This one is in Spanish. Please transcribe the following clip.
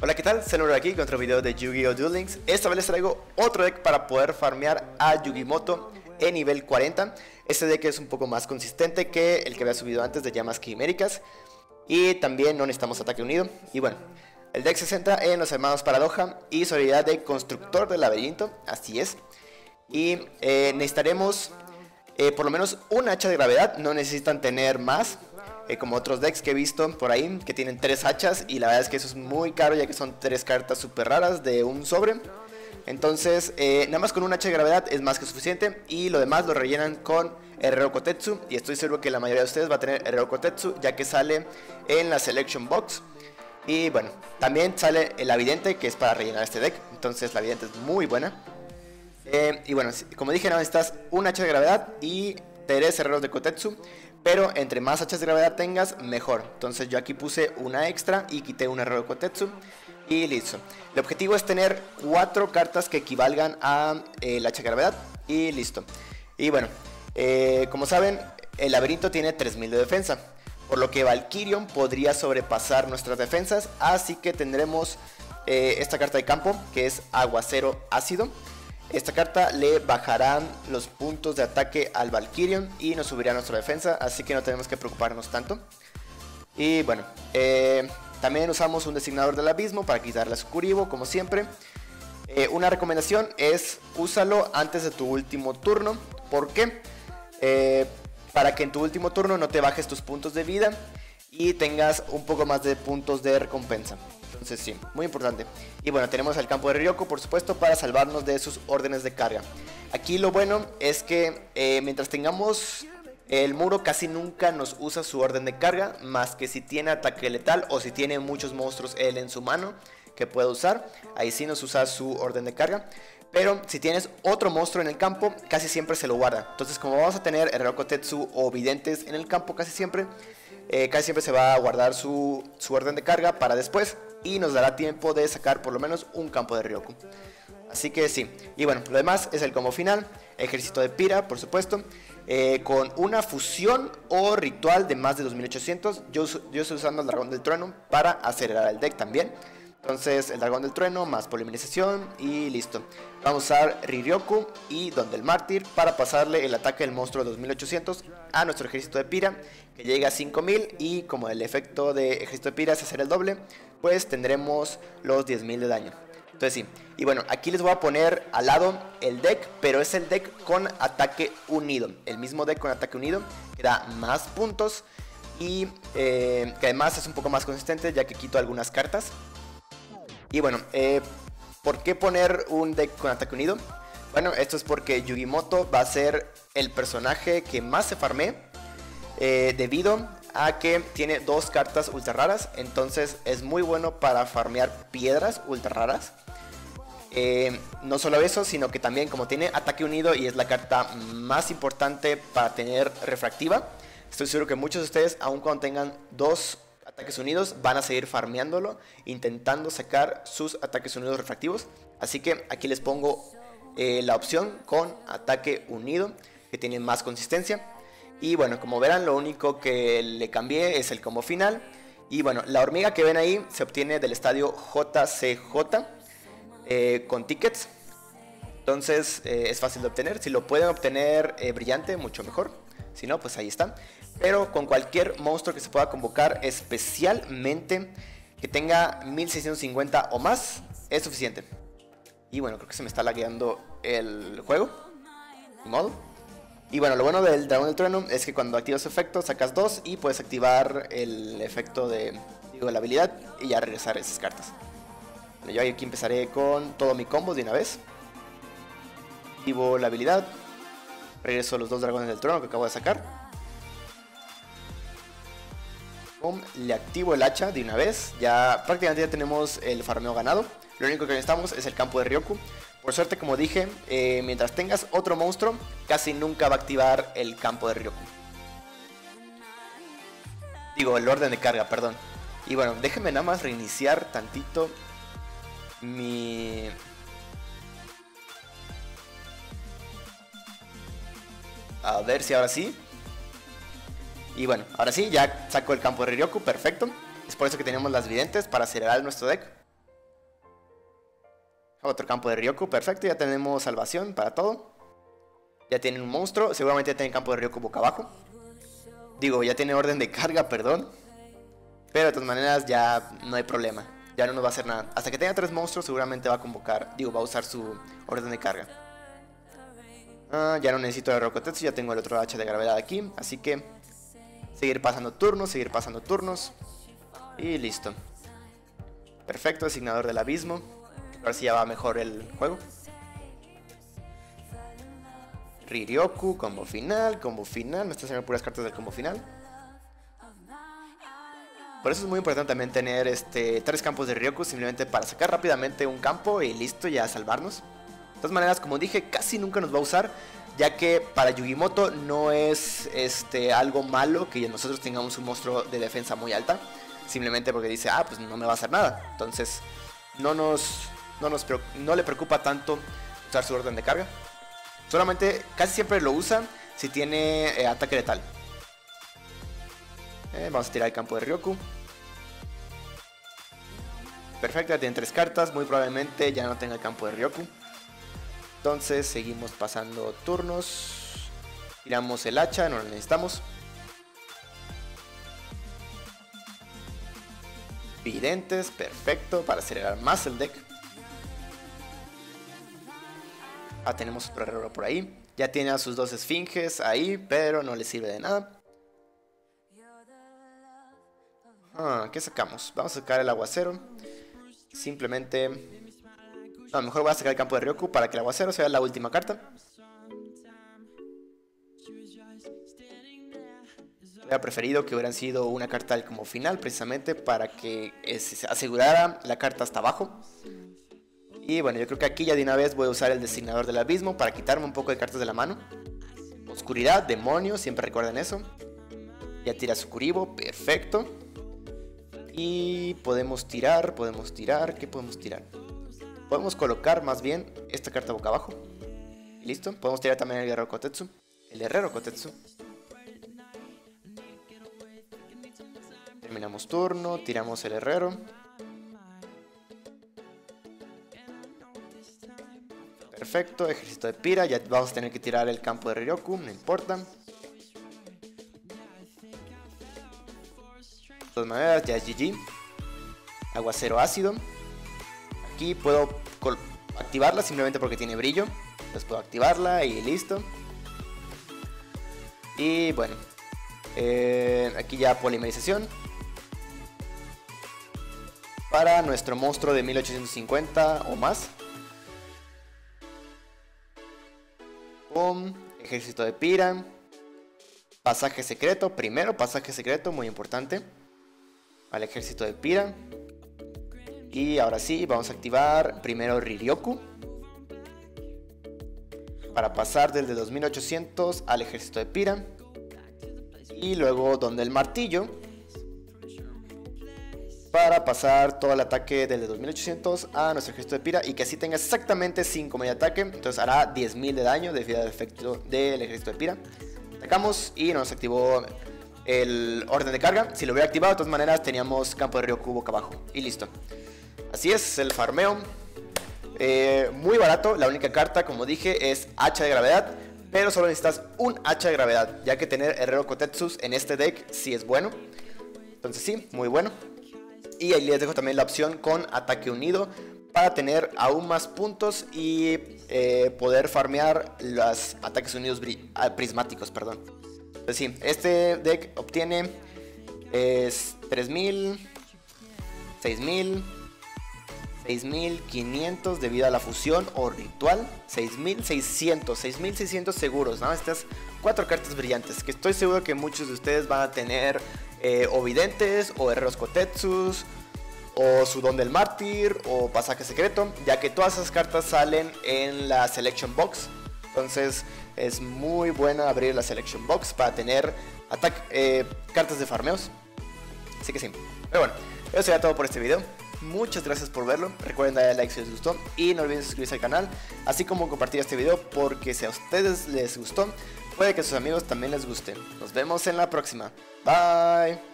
Hola, ¿qué tal? Senor aquí con otro video de Yu-Gi-Oh! Duel Links. Esta vez les traigo otro deck para poder farmear a Yugimoto en nivel 40. Este deck es un poco más consistente que el que había subido antes de Llamas Quiméricas. Y también no necesitamos ataque unido. Y bueno, el deck se centra en los hermanos Paradoja y habilidad de constructor del laberinto. Así es. Y eh, necesitaremos eh, por lo menos un hacha de gravedad. No necesitan tener más. Eh, como otros decks que he visto por ahí, que tienen tres hachas y la verdad es que eso es muy caro ya que son tres cartas súper raras de un sobre. Entonces, eh, nada más con un hacha de gravedad es más que suficiente y lo demás lo rellenan con Herrero Kotetsu y estoy seguro que la mayoría de ustedes va a tener Herrero Kotetsu ya que sale en la Selection Box. Y bueno, también sale el Avidente que es para rellenar este deck, entonces la Avidente es muy buena. Eh, y bueno, como dije, necesitas un hacha de gravedad y tres herreros de Kotetsu. Pero entre más hachas de gravedad tengas, mejor. Entonces yo aquí puse una extra y quité un error de Kotetsu. Y listo. El objetivo es tener cuatro cartas que equivalgan a eh, la hacha de gravedad. Y listo. Y bueno, eh, como saben, el laberinto tiene 3000 de defensa. Por lo que Valkyrion podría sobrepasar nuestras defensas. Así que tendremos eh, esta carta de campo que es aguacero ácido. Esta carta le bajará los puntos de ataque al Valkyrion y nos subirá nuestra defensa, así que no tenemos que preocuparnos tanto. Y bueno, eh, también usamos un designador del abismo para quitarle a su como siempre. Eh, una recomendación es úsalo antes de tu último turno. ¿Por qué? Eh, para que en tu último turno no te bajes tus puntos de vida y tengas un poco más de puntos de recompensa. Entonces sí, muy importante. Y bueno, tenemos el campo de Ryoko, por supuesto, para salvarnos de sus órdenes de carga. Aquí lo bueno es que eh, mientras tengamos el muro casi nunca nos usa su orden de carga, más que si tiene ataque letal o si tiene muchos monstruos él en su mano que puede usar, ahí sí nos usa su orden de carga. Pero si tienes otro monstruo en el campo, casi siempre se lo guarda. Entonces como vamos a tener el Tetsu o Videntes en el campo casi siempre, eh, casi siempre se va a guardar su, su orden de carga para después y nos dará tiempo de sacar por lo menos un campo de Ryoku. Así que sí, y bueno, lo demás es el combo final, ejército de Pira, por supuesto, eh, con una fusión o ritual de más de 2800. Yo, yo estoy usando el dragón del trueno para acelerar el deck también. Entonces el dragón del trueno más polimerización y listo. Vamos a usar Riryoku y Don del Mártir para pasarle el ataque del monstruo de 2800 a nuestro ejército de Pira que llega a 5000 y como el efecto de ejército de Pira es hacer el doble, pues tendremos los 10.000 de daño. Entonces sí, y bueno, aquí les voy a poner al lado el deck, pero es el deck con ataque unido. El mismo deck con ataque unido, que da más puntos y eh, que además es un poco más consistente ya que quito algunas cartas. Y bueno, eh, ¿por qué poner un deck con ataque unido? Bueno, esto es porque Yugimoto va a ser el personaje que más se farme eh, debido a que tiene dos cartas ultra raras, entonces es muy bueno para farmear piedras ultra raras. Eh, no solo eso, sino que también como tiene ataque unido y es la carta más importante para tener refractiva, estoy seguro que muchos de ustedes, aun cuando tengan dos ataques unidos van a seguir farmeándolo, intentando sacar sus ataques unidos refractivos. Así que aquí les pongo eh, la opción con ataque unido, que tiene más consistencia. Y bueno, como verán, lo único que le cambié es el combo final. Y bueno, la hormiga que ven ahí se obtiene del estadio JCJ eh, con tickets. Entonces eh, es fácil de obtener. Si lo pueden obtener brillante, mucho mejor. Si no, pues ahí está. Pero con cualquier monstruo que se pueda convocar, especialmente que tenga 1650 o más, es suficiente. Y bueno, creo que se me está lagueando el juego. Modo. Y bueno, lo bueno del dragón del trueno es que cuando activas su efecto sacas dos y puedes activar el efecto de, digo, la habilidad y ya regresar esas cartas. Bueno, yo aquí empezaré con todo mi combo de una vez. Activo la habilidad, Regreso los dos dragones del trono que acabo de sacar. le activo el hacha de una vez. Ya prácticamente ya tenemos el farmeo ganado. Lo único que necesitamos es el campo de Ryoku. Por suerte, como dije, eh, mientras tengas otro monstruo, casi nunca va a activar el campo de Ryoku. Digo, el orden de carga, perdón. Y bueno, déjenme nada más reiniciar tantito mi, A ver si ahora sí. Y bueno, ahora sí, ya saco el campo de Ryoku, perfecto. Es por eso que tenemos las videntes para acelerar nuestro deck. Otro campo de Ryoku, perfecto, ya tenemos salvación para todo. Ya tienen un monstruo, seguramente ya tienen campo de Ryoku boca abajo. Digo, ya tiene orden de carga, perdón. Pero de todas maneras ya no hay problema. Ya no nos va a hacer nada. Hasta que tenga tres monstruos seguramente va a convocar, digo, va a usar su orden de carga. Ah, ya no necesito el Rokotetsu, ya tengo el otro hacha de gravedad aquí. Así que seguir pasando turnos, seguir pasando turnos. Y listo. Perfecto, designador del abismo. Ahora sí ya va mejor el juego. Riryoku, combo final, combo final. Me está haciendo puras cartas del combo final. Por eso es muy importante también tener este, tres campos de Ryoku simplemente para sacar rápidamente un campo y listo, ya salvarnos. De todas maneras, como dije, casi nunca nos va a usar, ya que para Yugimoto no es este, algo malo que nosotros tengamos un monstruo de defensa muy alta, simplemente porque dice, ah, pues no me va a hacer nada. Entonces, no nos, no, nos, no le preocupa tanto usar su orden de carga. Solamente, casi siempre lo usa si tiene eh, ataque letal. Eh, vamos a tirar el campo de Ryoku. Perfecto, tiene tres cartas. Muy probablemente ya no tenga el campo de Ryoku. Entonces seguimos pasando turnos. Tiramos el hacha, no lo necesitamos. Videntes, perfecto, para acelerar más el deck. Ah, tenemos otro herrero por ahí. Ya tiene a sus dos esfinges ahí, pero no le sirve de nada. Ah, ¿qué sacamos? Vamos a sacar el aguacero. Simplemente... No, mejor voy a sacar el campo de Ryoku para que el aguacero sea la última carta. Hubiera preferido que hubieran sido una carta como final, precisamente para que se asegurara la carta hasta abajo. Y bueno, yo creo que aquí ya de una vez voy a usar el designador del abismo para quitarme un poco de cartas de la mano. Oscuridad, demonio, siempre recuerden eso. Ya tira su Kuribo, perfecto. Y podemos tirar, podemos tirar, ¿qué podemos tirar? Podemos colocar más bien esta carta boca abajo. listo. Podemos tirar también el guerrero Kotetsu. El herrero Kotetsu. Terminamos turno, tiramos el herrero. Perfecto, ejército de Pira. Ya vamos a tener que tirar el campo de Ryoku, no importa. todas maneras, ya es GG. Aguacero ácido. Aquí puedo activarla simplemente porque tiene brillo. Entonces puedo activarla y listo. Y bueno. Eh, aquí ya polimerización. Para nuestro monstruo de 1850 o más. Boom. Ejército de Pira. Pasaje secreto. Primero pasaje secreto, muy importante al ejército de Pira. Y ahora sí, vamos a activar primero Riryoku. Para pasar del de 2800 al ejército de Pira. Y luego donde el martillo. Para pasar todo el ataque del de 2800 a nuestro ejército de Pira. Y que así tenga exactamente 5 de ataque. Entonces hará 10.000 de daño debido al efecto del ejército de Pira. Atacamos y nos activó el orden de carga. Si lo hubiera activado, de todas maneras teníamos campo de río acá abajo. Y listo. Así es, el farmeo. Eh, muy barato. La única carta, como dije, es hacha de gravedad. Pero solo necesitas un hacha de gravedad. Ya que tener Herrero Kotetsus en este deck sí es bueno. Entonces sí, muy bueno. Y ahí les dejo también la opción con ataque unido. Para tener aún más puntos y eh, poder farmear los ataques unidos ah, prismáticos. Perdón. Pues sí, este deck obtiene es 3000, 6000, 6500 debido a la fusión o ritual, 6600, 6600 seguros, ¿no? Estas cuatro cartas brillantes que estoy seguro que muchos de ustedes van a tener eh, o videntes o herreros kotetsus o su don del mártir o pasaje secreto, ya que todas esas cartas salen en la selection box. Entonces, es muy buena abrir la Selection Box para tener eh, cartas de farmeos. Así que sí. Pero bueno, eso sería todo por este video. Muchas gracias por verlo. Recuerden darle like si les gustó. Y no olviden suscribirse al canal. Así como compartir este video porque si a ustedes les gustó, puede que a sus amigos también les guste. Nos vemos en la próxima. Bye.